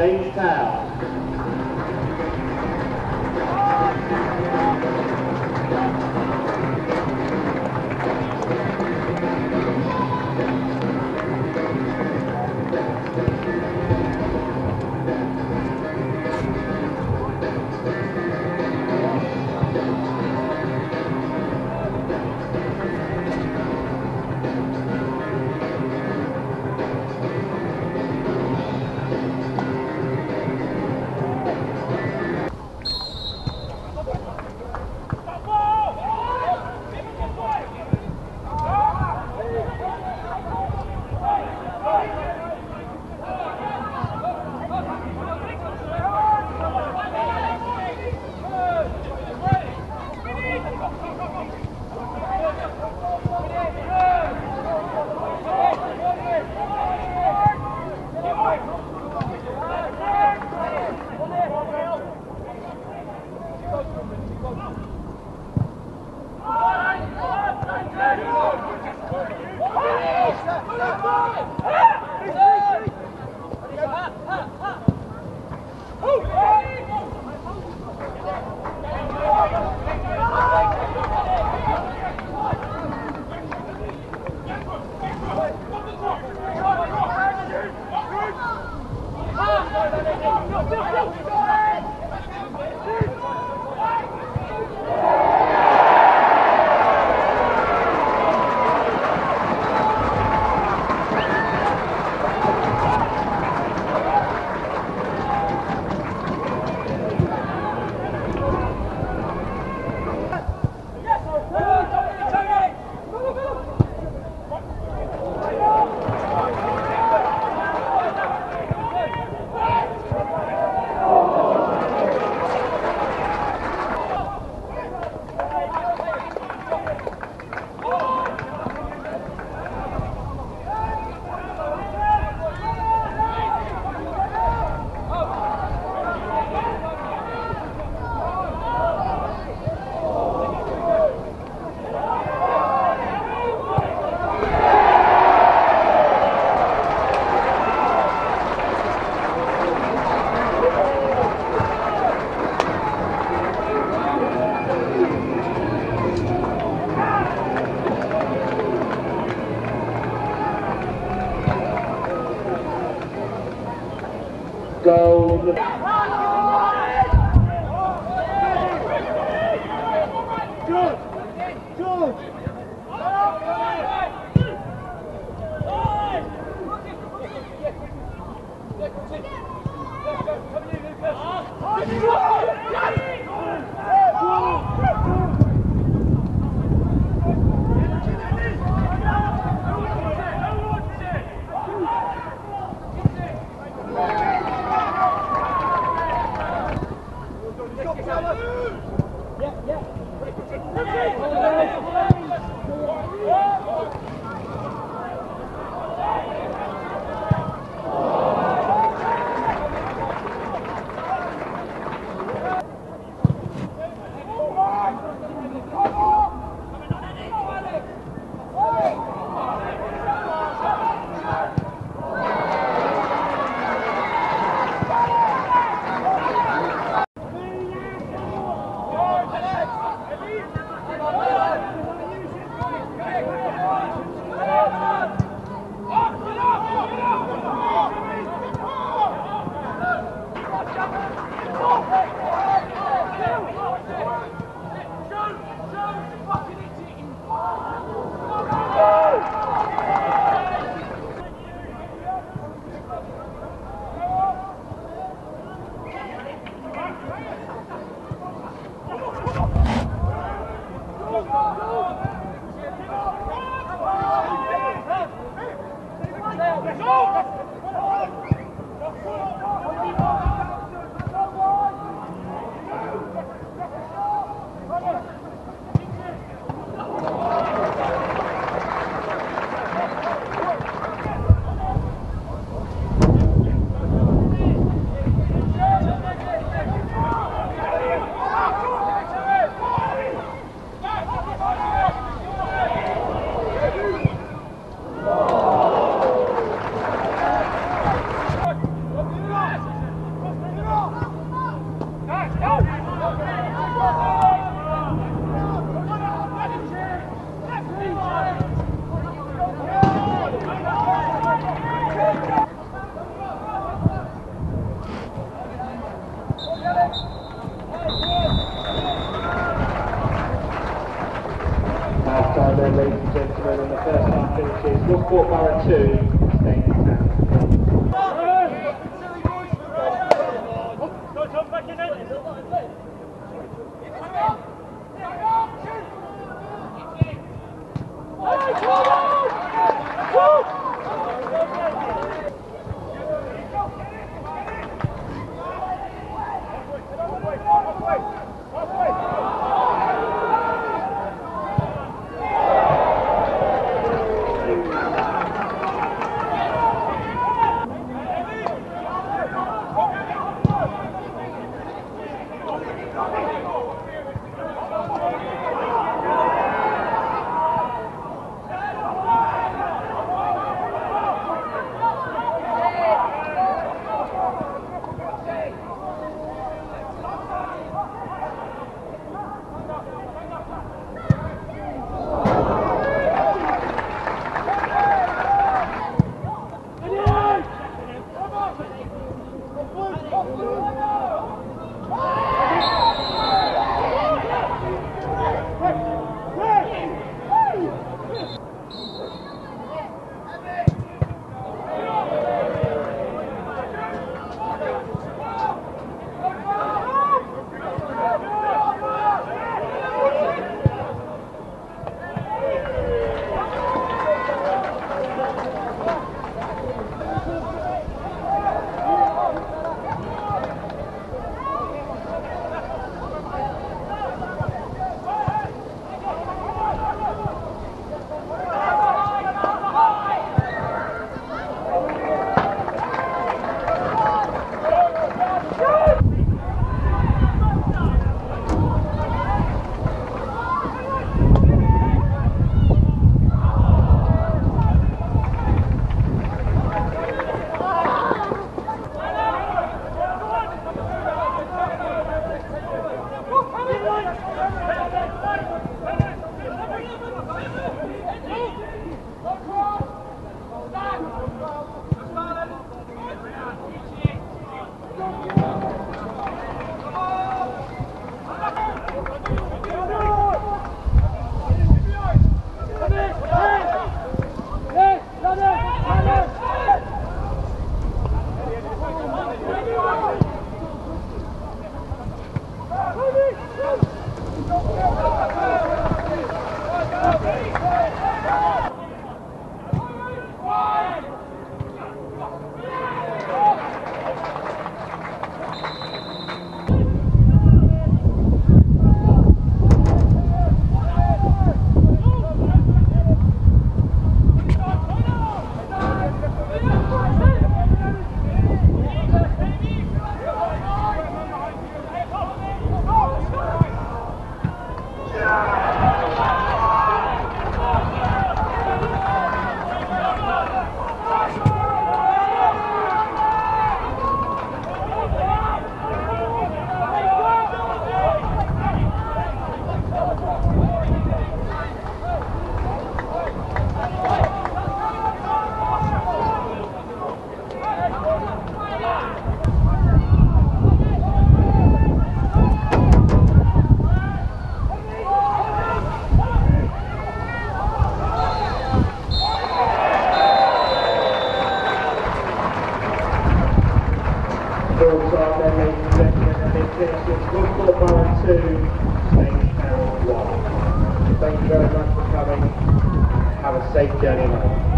Staines Town. Staines Town. Yeah. Full time then, and gentlemen, and it finishes Gosport Borough 2, Staines Town 1. Thank you very much for coming. Have a safe journey home.